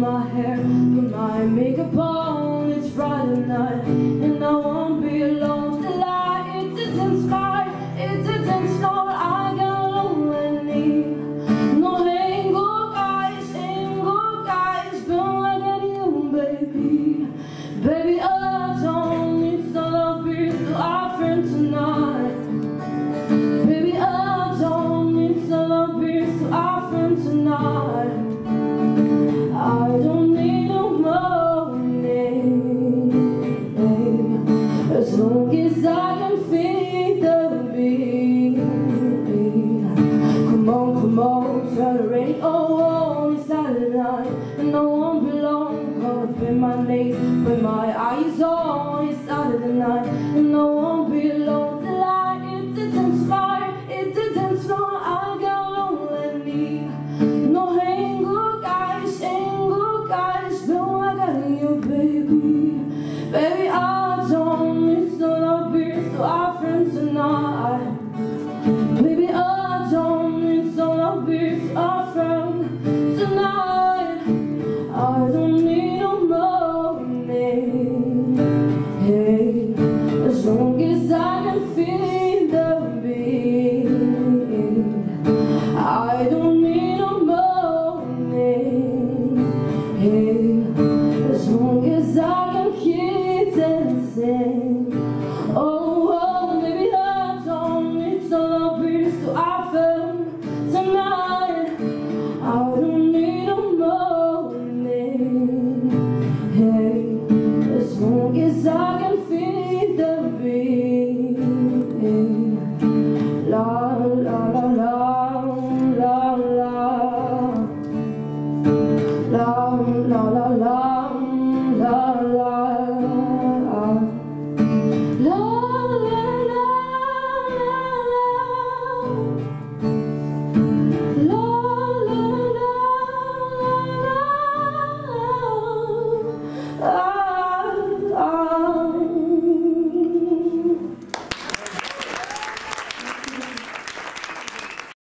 my hair, put my makeup on. It's Friday night, and I won't be alone tonight. It's a tense night, it's a tense night. I got lonely. No hangover guys, hangover guys, feel like I you, baby. Baby, I don't need some love, beers to offer tonight. Baby, I don't need some love, beers to offer tonight. and No one belongs up in my knees but my eyes on it's the night And no one belongs to light. It didn't fire, it didn't snow I got lonely No 행복 아이씨 행복 아이씨 병화가 you baby. Baby I don't Hey, as long as I can hit and sing Lord.